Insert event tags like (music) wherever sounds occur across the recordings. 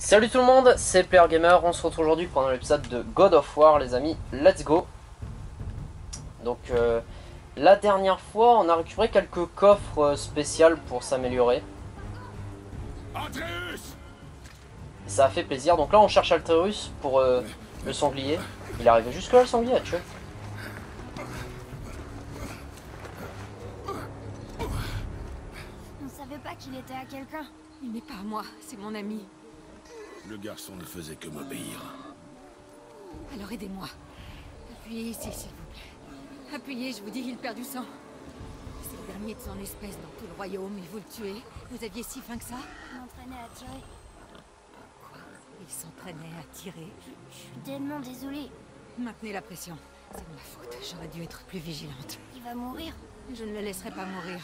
Salut tout le monde, c'est Player Gamer, on se retrouve aujourd'hui pour un épisode de God of War les amis, let's go. Donc euh, la dernière fois on a récupéré quelques coffres euh, spéciaux pour s'améliorer. Atreus! Ça a fait plaisir, donc là on cherche Altreus pour euh, le sanglier. Il est arrivé jusque là le sanglier à tuer On savait pas qu'il était à quelqu'un. Il n'est pas à moi, c'est mon ami. Le garçon ne faisait que m'obéir. Alors aidez-moi. Appuyez ici, s'il vous plaît. Appuyez, je vous dis, il perd du sang. C'est le dernier de son espèce dans tout le royaume, et vous le tuez. Vous aviez si faim que ça? Il m'entraînait à tirer. Il s'entraînait à tirer? Je suis tellement désolée. Maintenez la pression. C'est de ma faute, j'aurais dû être plus vigilante. Il va mourir. Je ne le laisserai pas mourir.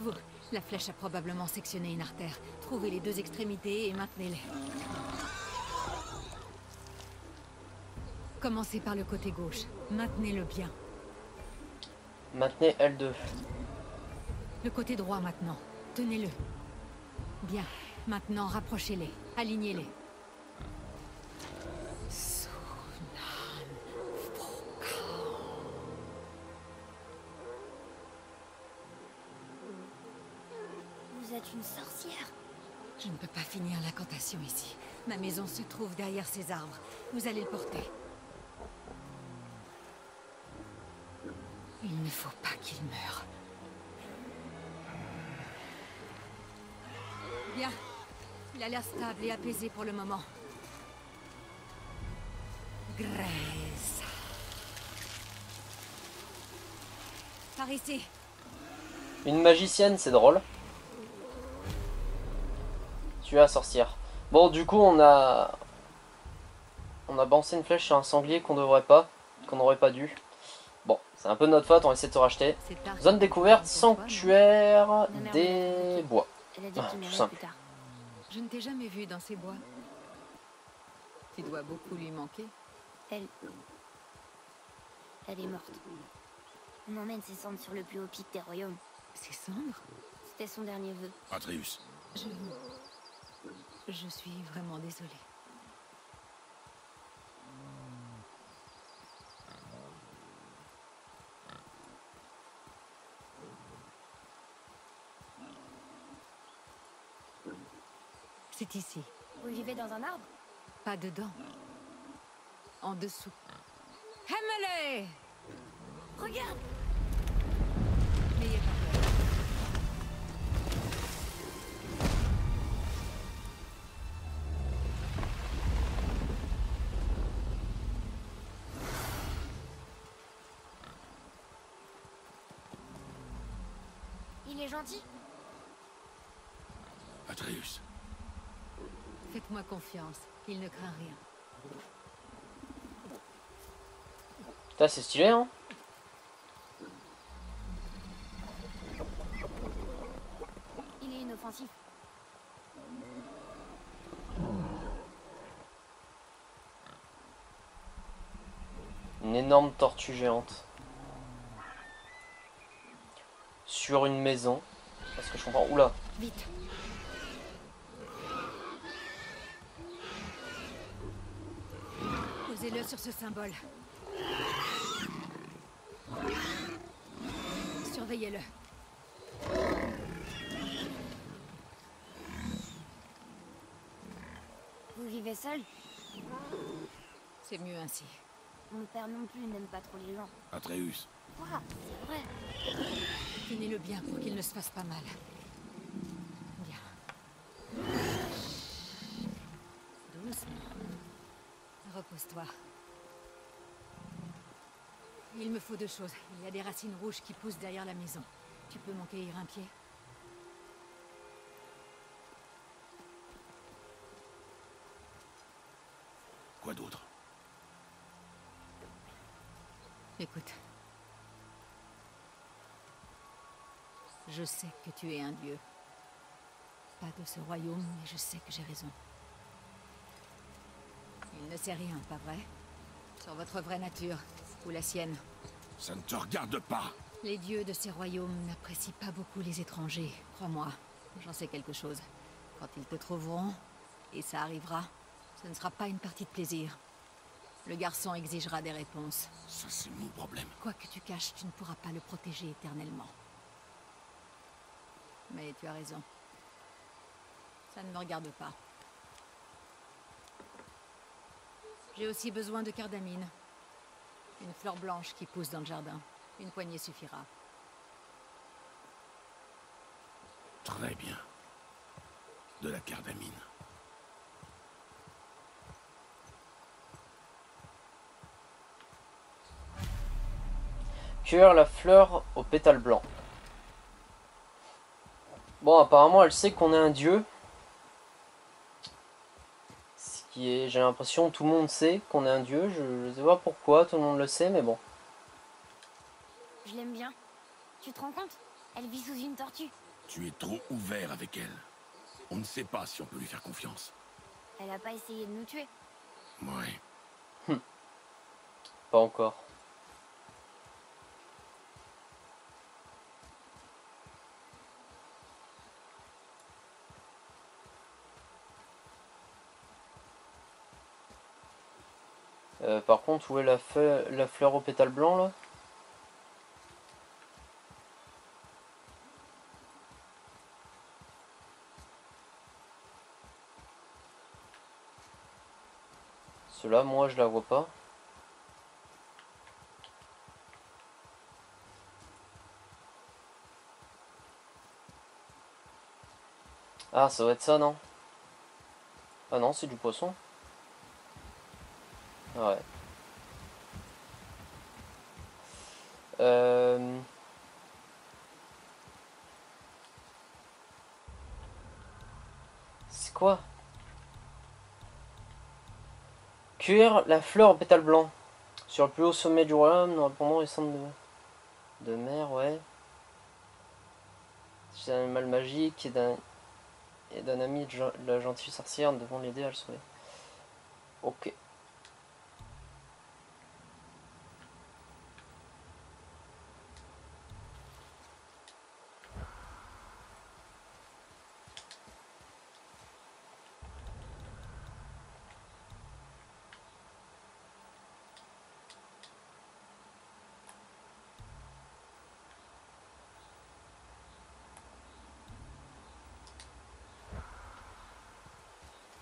Vous, la flèche a probablement sectionné une artère. Trouvez les deux extrémités et maintenez-les. Commencez par le côté gauche. Maintenez-le bien. Maintenez L2 Le côté droit maintenant. Tenez-le. Bien. Maintenant, rapprochez-les. Alignez-les. Je ne peux pas finir l'incantation ici. Ma maison se trouve derrière ces arbres. Vous allez le porter. Il ne faut pas qu'il meure. Bien. Il a l'air stable et apaisé pour le moment. Grace. Par ici. Une magicienne c'est drôle Tu la sorcière Bon du coup on a On a balancé une flèche sur un sanglier qu'on devrait pas Qu'on n'aurait pas dû Bon c'est un peu de notre faute on va essayer de se racheter. Zone découverte, sanctuaire des bois. Elle a dit Ah, tout simple. plus tard. Je ne t'ai jamais vu dans ces bois. Tu dois beaucoup lui manquer. Elle. Elle est morte. On emmène ses cendres sur le plus haut pic des royaumes. Ces cendres? C'était son dernier vœu. Atreus, Je. Je suis vraiment désolée. C'est ici, Vous vivez dans un arbre? Pas dedans. En dessous. Emily Regarde Il est gentil Atreus, Faites-moi confiance, il ne craint rien. Putain c'est stylé hein Il est inoffensif. Une énorme tortue géante. Sur une maison. Parce que je comprends. Oula. Vite Posez-le sur ce symbole. Surveillez-le. Vous vivez seul? C'est mieux ainsi. Mon père non plus n'aime pas trop les gens. Atreus, C'est vrai. Tenez-le bien pour qu'il ne se fasse pas mal. Bien. Doucement. Repose-toi. Il me faut deux choses. Il y a des racines rouges qui poussent derrière la maison. Tu peux m'en cueillir un pied quoi d'autre? Écoute. Je sais que tu es un dieu. Pas de ce royaume, mais je sais que j'ai raison. Il ne sait rien, pas vrai? Sur votre vraie nature, ou la sienne. Ça ne te regarde pas Les dieux de ces royaumes n'apprécient pas beaucoup les étrangers, crois-moi. J'en sais quelque chose. Quand ils te trouveront, Et ça arrivera. Ce ne sera pas une partie de plaisir. Le garçon exigera des réponses. Ça, c'est mon problème. Quoi que tu caches, tu ne pourras pas le protéger éternellement. Mais tu as raison. Ça ne me regarde pas. J'ai aussi besoin de cardamine. Une fleur blanche qui pousse dans le jardin. Une poignée suffira. Très bien. De la cardamine. Cueillir la fleur au pétale blanc. Bon, apparemment, elle sait qu'on est un dieu. Ce qui est, j'ai l'impression, tout le monde sait qu'on est un dieu. Je ne sais pas pourquoi, tout le monde le sait, mais bon. Je l'aime bien. Tu te rends compte? Elle vit sous une tortue. Tu es trop ouvert avec elle. On ne sait pas si on peut lui faire confiance. Elle a pas essayé de nous tuer. Ouais. Pas encore. Euh, par contre, où est la, fleur au pétale blanc là? Cela, moi, je la vois pas. Ah, ça doit être ça, non? Ah non, c'est du poisson. Ouais. Euh... C'est quoi? Cuire la fleur au pétale blanc. Sur le plus haut sommet du royaume, dans répondant les centres de... de mer, ouais. C'est un animal magique et d'un et d'un ami de la gentille sorcière, nous devons l'aider à le sauver. Ok.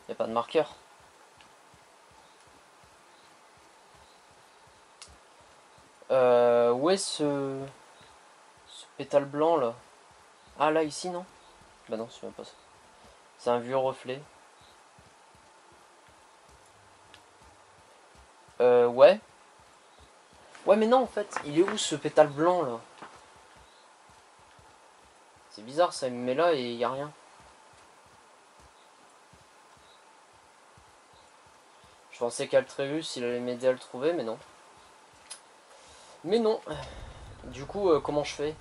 Y a pas de marqueur. Euh, où est ce... ce pétale blanc là? Ah là ici non? Bah non c'est même pas ça. C'est un vieux reflet. Euh ouais. Ouais mais non en fait, il est où ce pétale blanc là? C'est bizarre ça, il me met là et y a rien. Je pensais qu'Altreus il allait m'aider à le trouver, mais non. Mais non. Du coup, euh, comment je fais?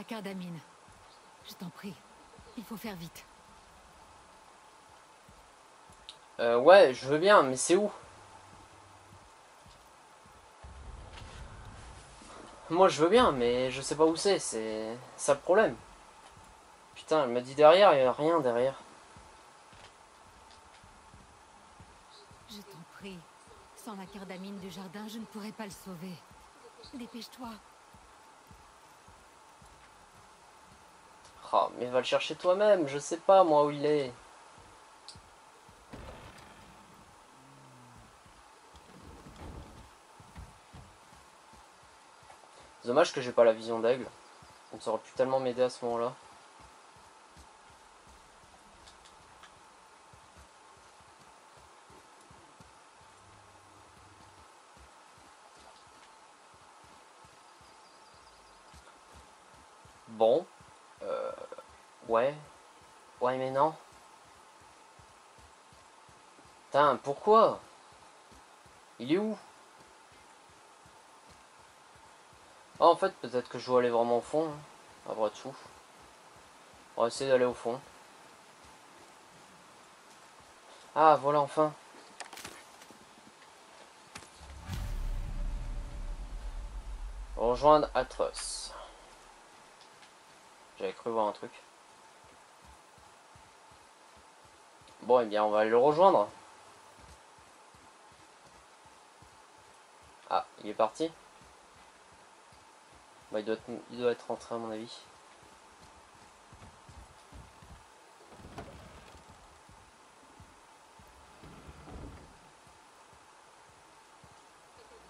La cardamine. Je t'en prie. Il faut faire vite. euh, Ouais, je veux bien, mais c'est où? Moi je veux bien, mais je sais pas où c'est, c'est ça le problème. Putain, elle m'a dit derrière, il y a rien derrière. Je t'en prie. Sans la cardamine du jardin, je ne pourrais pas le sauver. Dépêche-toi. Ah, mais va le chercher toi-même, je sais pas moi où il est. Dommage que j'ai pas la vision d'aigle. Ça aurait pu tellement m'aider à ce moment-là. Bon. Euh, ouais. Ouais, mais non. Pourquoi? Il est où? Ah, en fait, peut-être que je dois aller vraiment au fond. Hein, après tout. On va essayer d'aller au fond. Ah, voilà, enfin. Rejoindre Atros. J'avais cru voir un truc. Bon, eh bien, on va aller le rejoindre. Ah, il est parti. Bah, il, doit être, il doit être rentré à mon avis.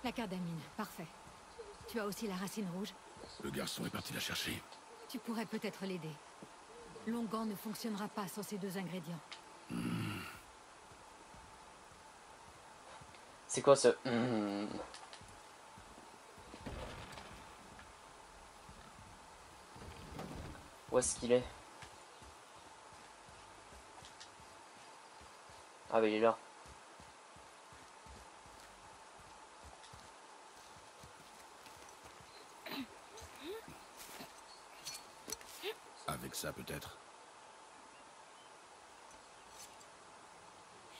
La cardamine, parfait. Tu as aussi la racine rouge Le garçon est parti la chercher. Tu pourrais peut-être l'aider. Longan ne fonctionnera pas sans ces deux ingrédients. C'est quoi ce... Hmm? Où est-ce qu'il est? Ah bah il est là. Avec ça, peut-être.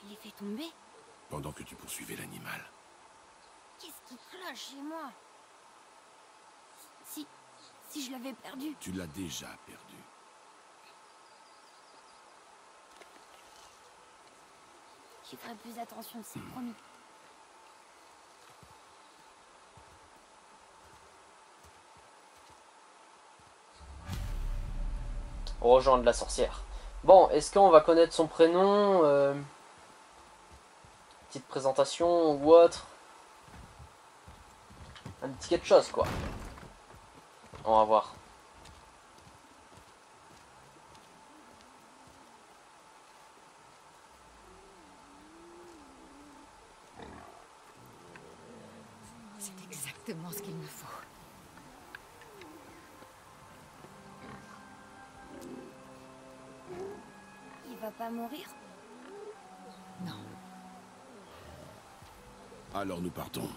Je l'ai fait tomber. Pendant que tu poursuivais l'animal. Qu'est-ce qui cloche chez moi? Si je l'avais perdu. Tu l'as déjà perdu. J'y ferai plus attention, c'est promis. Rejoindre la sorcière. Bon, est-ce qu'on va connaître son prénom euh, Petite présentation ou autre? Un petit quelque chose, quoi. On va voir. C'est exactement ce qu'il me faut. Il va pas mourir? Non. Alors nous partons.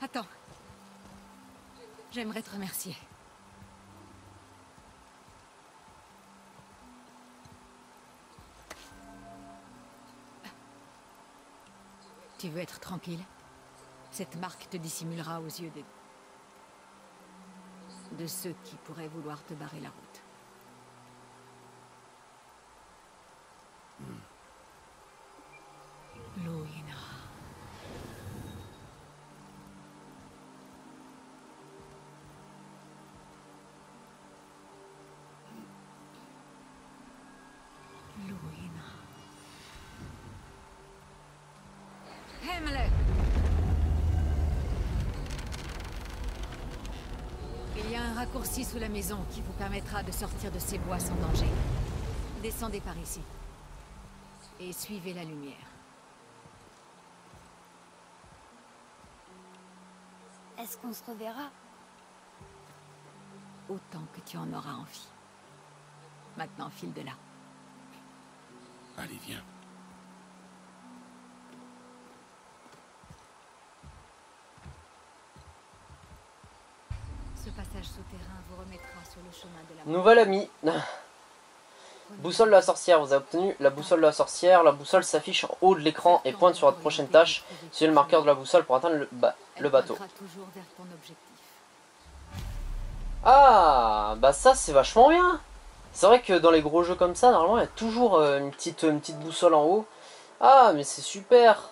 Attends. J'aimerais te remercier. Tu veux être tranquille? Cette marque te dissimulera aux yeux de... de ceux qui pourraient vouloir te barrer la route. Il y a un raccourci sous la maison qui vous permettra de sortir de ces bois sans danger. Descendez par ici. Et suivez la lumière. Est-ce qu'on se reverra? Autant que tu en auras envie. Maintenant, file de là. Allez, viens. Ce passage souterrain vous remettra sur le chemin de la Nouvel ami. Boussole de la sorcière, vous avez obtenu la boussole de la sorcière. La boussole s'affiche en haut de l'écran et pointe sur votre prochaine tâche. Suivez le marqueur de la boussole pour atteindre le, ba- le bateau. Ah, bah ça c'est vachement bien. C'est vrai que dans les gros jeux comme ça, normalement il y a toujours euh, une petite, une petite boussole en haut. Ah, mais c'est super.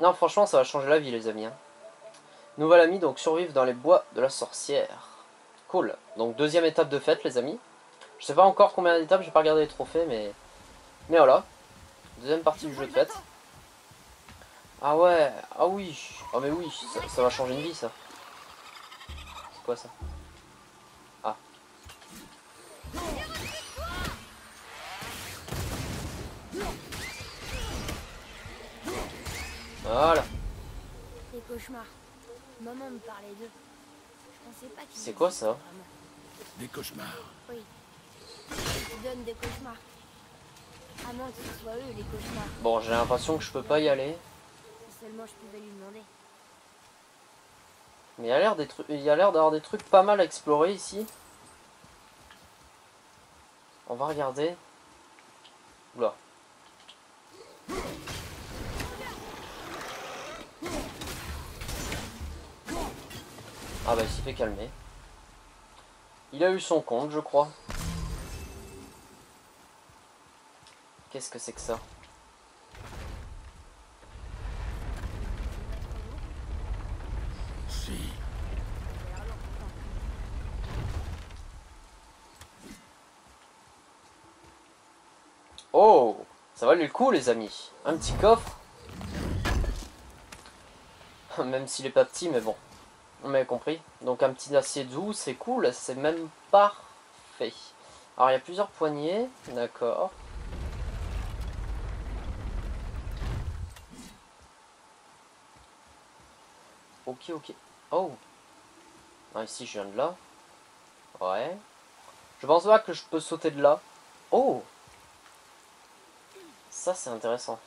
Non, franchement, ça va changer la vie, les amis. hein. Nouvel ami, donc survivre dans les bois de la sorcière. Cool. Donc deuxième étape de fête, les amis. Je sais pas encore combien d'étapes, j'ai pas regardé les trophées, mais mais voilà. Deuxième partie du jeu de fête. Ah ouais, ah oui, ah mais oui, ça, va changer une vie ça. C'est quoi ça? Voilà. Les cauchemars. Maman me parlait d'eux. Je pensais pas qu'ils C'est quoi ça. Des cauchemars. Oui. Ils donnent des cauchemars. À moins que ce soit eux les cauchemars. Bon, j'ai l'impression que je peux pas y aller. Si seulement je pouvais lui demander. Mais il y a l'air des trucs, il y a l'air d'avoir des trucs pas mal à explorer ici. On va regarder. Oula. Ah bah il s'est fait calmer. Il a eu son compte, je crois. Qu'est-ce que c'est que ça? Si. Oh Ça valait le coup les amis. Un petit coffre. (laughs) Même s'il est pas petit, mais bon. On m'avait compris. Donc un petit acier doux, c'est cool, c'est même parfait. Alors il y a plusieurs poignées, d'accord. Ok, ok. Oh Ah ici je viens de là. Ouais. Je pense pas que je peux sauter de là. Oh Ça c'est intéressant.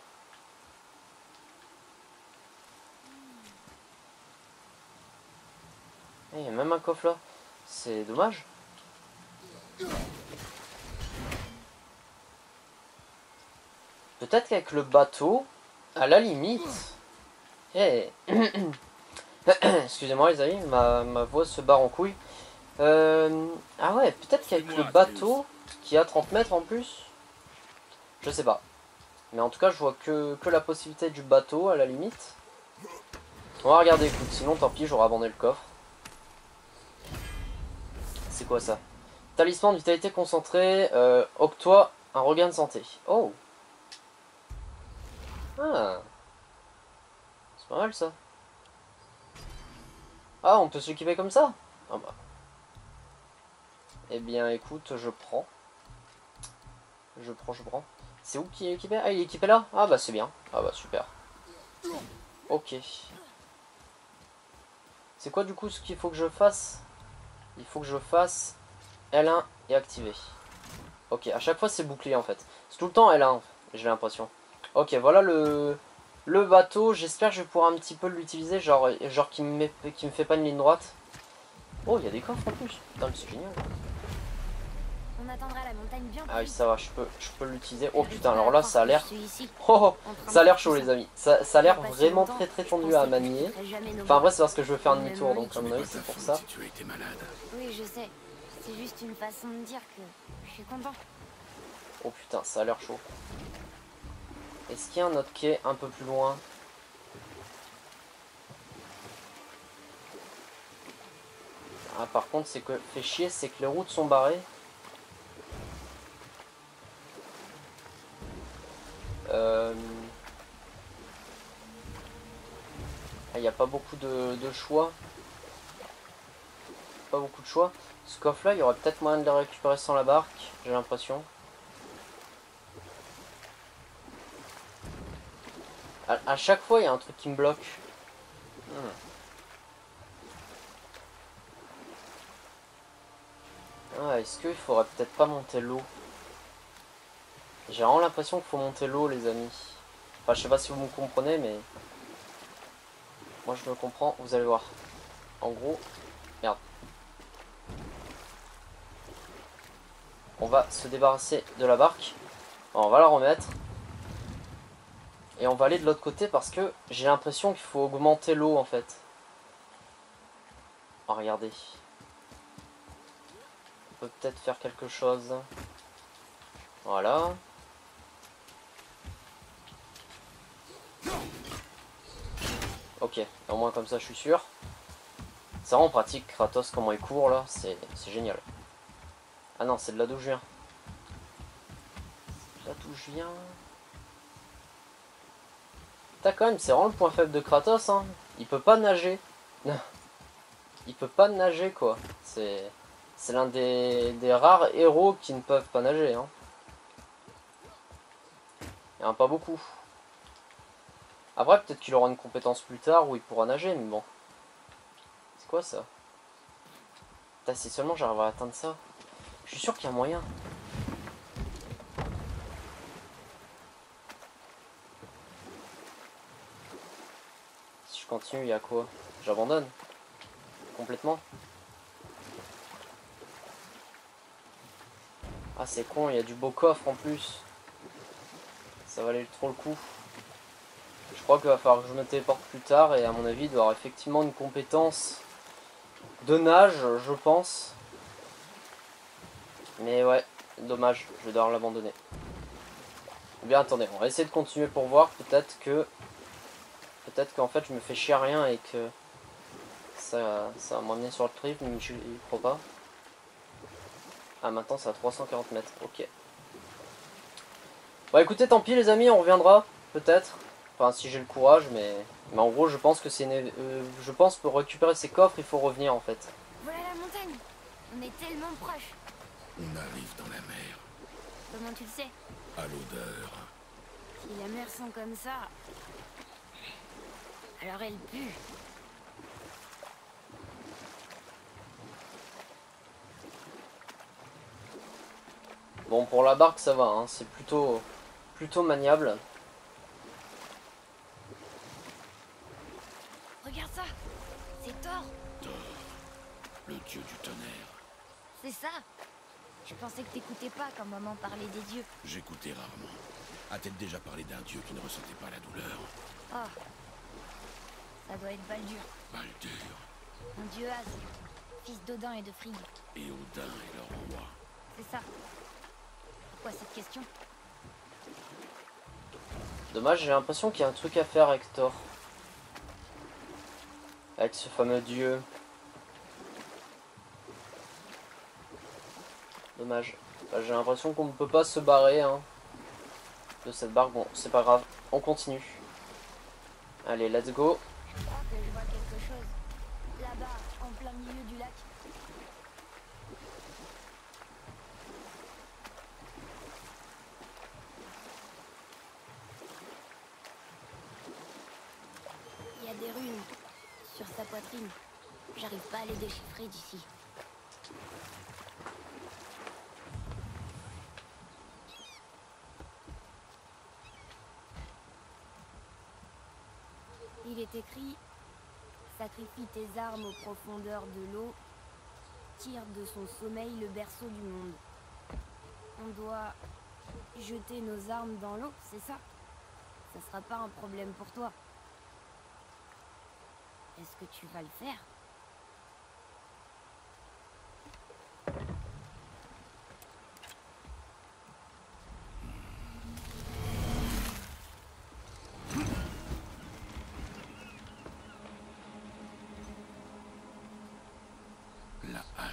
Il y a même un coffre là. C'est dommage. Peut-être qu'avec le bateau, à la limite. Eh. (coughs) Excusez-moi les amis, ma, ma voix se barre en couille. Euh, Ah ouais, peut-être qu'avec le bateau, qui a 30 mètres en plus. Je sais pas. Mais en tout cas, je vois que, que la possibilité du bateau à la limite. On va regarder, écoute, sinon tant pis, j'aurai abandonné le coffre. C'est quoi ça Talisman de vitalité concentrée, euh, octroie un regain de santé. Oh Ah C'est pas mal ça. Ah, on peut s'équiper comme ça Ah bah. Eh bien, écoute, je prends. Je prends, je prends. C'est où qui est équipé? Ah, il est équipé là? Ah bah c'est bien. Ah bah super. Ok. C'est quoi du coup ce qu'il faut que je fasse? Il faut que je fasse L1 et activer. Ok, à chaque fois c'est bouclé en fait. C'est tout le temps L1, j'ai l'impression. Ok, voilà le, le bateau. J'espère que je vais pouvoir un petit peu l'utiliser, genre, genre qui me, me fait pas une ligne droite. Oh, il y a des coffres en plus. Putain, c'est génial. On attendra la montagne bien Ah oui, ça va, je peux, je peux l'utiliser. Oh putain, alors là, ça a l'air... (laughs) Oh, oh, ça a l'air chaud les amis. Ça, ça a l'air vraiment très très tendu à manier. Enfin, vrai, c'est parce que je veux faire demi-tour, donc à mon avis, c'est pour ça. Oui, je sais. C'est juste une façon de dire que je suis content. Oh putain, ça a l'air chaud. Est-ce qu'il y a un autre quai un peu plus loin? Ah, par contre, c'est que fait chier, c'est que les routes sont barrées. Euh... Il n'y a pas beaucoup de, choix. Pas beaucoup de choix. Ce coffre là, il y aurait peut-être moyen de le récupérer sans la barque, j'ai l'impression. À chaque fois, il y a un truc qui me bloque. Hmm. Ah, est-ce qu'il faudrait peut-être pas monter l'eau? J'ai vraiment l'impression qu'il faut monter l'eau, les amis. Enfin, je sais pas si vous me comprenez, mais... Moi, je me comprends, vous allez voir. En gros... Merde. On va se débarrasser de la barque. On va la remettre. Et on va aller de l'autre côté parce que j'ai l'impression qu'il faut augmenter l'eau en fait. Oh, regardez. On peut peut-être faire quelque chose. Voilà. Ok, au moins comme ça je suis sûr. C'est vraiment pratique Kratos comment il court là, c'est génial. Ah non, c'est de là d'où je viens. Là d'où je viens. T'as quand même, c'est vraiment le point faible de Kratos, hein. Il peut pas nager. (laughs) Il peut pas nager, quoi. C'est l'un des, rares héros qui ne peuvent pas nager, hein. Il y en a pas beaucoup. Après, peut-être qu'il aura une compétence plus tard où il pourra nager, mais bon. C'est quoi ça? Putain, si seulement j'arrive à atteindre ça. Je suis sûr qu'il y a moyen. Si je continue, il y a quoi? J'abandonne. complètement. Ah c'est con, il y a du beau coffre en plus. Ça valait trop le coup. Je crois qu'il va falloir que je me téléporte plus tard et à mon avis il doit avoir effectivement une compétence de nage, je pense. Mais ouais, dommage, je vais devoir l'abandonner. Ou bien attendez, on va essayer de continuer pour voir. Peut-être que... Peut-être qu'en fait je me fais chier à rien et que... Ça, ça va m'emmener sur le trip, mais je y crois pas. Ah maintenant c'est à 340 mètres, ok. Bon écoutez, tant pis les amis, on reviendra, peut-être. Enfin si j'ai le courage, mais... Mais en gros je pense que c'est une... euh, je pense pour récupérer ces coffres il faut revenir en fait. Voilà la montagne. On est tellement proche. On arrive dans la mer, Comment tu le sais? À l'odeur. Si la mer sent comme ça... Alors elle pue. Bon pour la barque ça va, hein, c'est plutôt... Plutôt maniable. Regarde ça. C'est Thor. Le dieu du tonnerre. C'est ça. Je pensais que t'écoutais pas quand maman parlait des dieux. J'écoutais rarement. A-t-elle déjà parlé d'un dieu qui ne ressentait pas la douleur Oh. Ça doit être Baldur. Baldur. Un dieu As. Fils d'Odin et de Frigg. Et Odin est leur roi. C'est ça. Pourquoi cette question Dommage, j'ai l'impression qu'il y a un truc à faire avec Thor. Avec ce fameux dieu. Dommage. Bah, j'ai l'impression qu'on ne peut pas se barrer hein, de cette barque. Bon, c'est pas grave. On continue. Allez, let's go. Il y a des runes sur sa poitrine. J'arrive pas à les déchiffrer d'ici. Il écrit Sacrifie tes armes aux profondeurs de l'eau, tire de son sommeil le berceau du monde. On doit jeter nos armes dans l'eau, c'est ça? Ça sera pas un problème pour toi. Est-ce que tu vas le faire?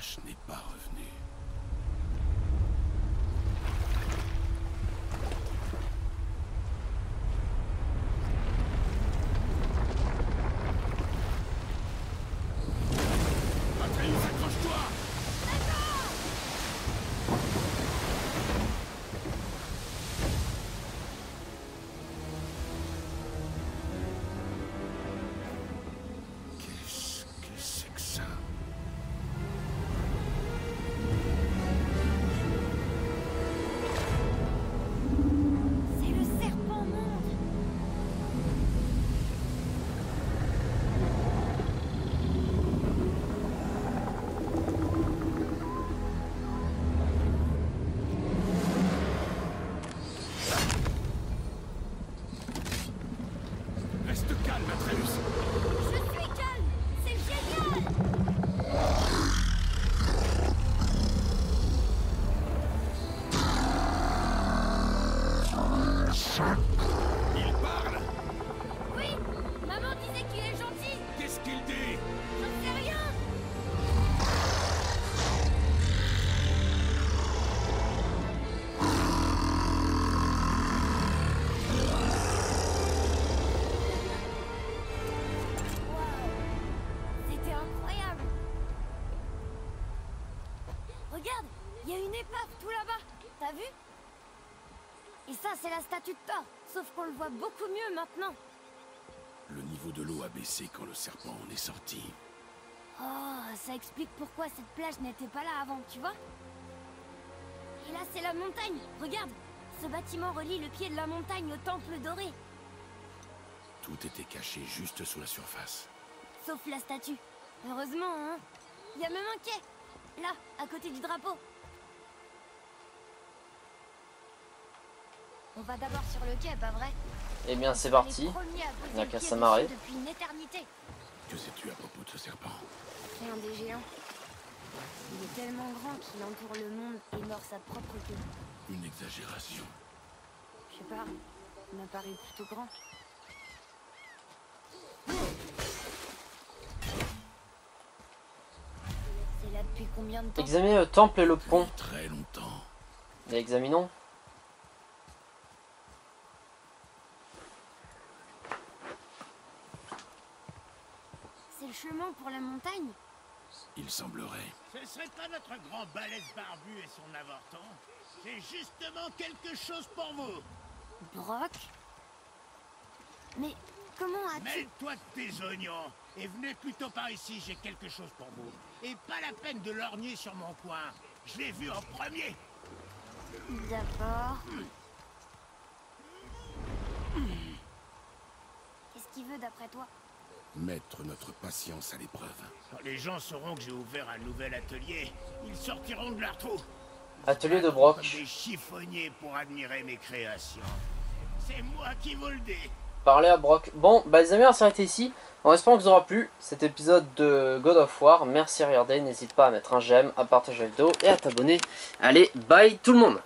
Hache n'est pas revenue. Il la statue de Thor Sauf qu'on le voit beaucoup mieux maintenant Le niveau de l'eau a baissé quand le serpent en est sorti. Oh, ça explique pourquoi cette plage n'était pas là avant, tu vois Et là, c'est la montagne Regarde Ce bâtiment relie le pied de la montagne au temple doré Tout était caché juste sous la surface. Sauf la statue. Heureusement, hein. Il y a même un quai. Là, à côté du drapeau. On va d'abord sur le quai, pas vrai Eh bien, c'est parti. premiers à poser Il n'y a le qu'à s'amarrer. dessus Depuis une éternité. Que sais-tu à propos de ce serpent C'est un des géants. Il est tellement grand qu'il entoure le monde et mord sa propre queue. Une exagération. Je sais pas, il m'a paru plutôt grand. C'est là depuis combien de temps Examinez le temple et le pont. Très longtemps. Et examinons. Chemin pour la montagne Il semblerait. Ce serait pas notre grand balèze barbu et son avorton C'est justement quelque chose pour vous Brock Mais comment as-tu... Mêle-toi de tes oignons et venez plutôt par ici, j'ai quelque chose pour vous. Et pas la peine de lorgner sur mon coin. Je l'ai vu en premier D'accord. Qu'est-ce qu'il veut d'après toi? Mettre notre patience à l'épreuve. Quand les gens sauront que j'ai ouvert un nouvel atelier, ils sortiront de leur trou. Atelier de Brock. des chiffonniers pour admirer mes créations. C'est moi qui vous le dis. Parler à Brock. Bon, bah les amis, on va s'arrêter ici. En espérant que vous aura plu cet épisode de God of War. Merci à regarder. N'hésite pas à mettre un j'aime, à partager la vidéo et à t'abonner. Allez, bye tout le monde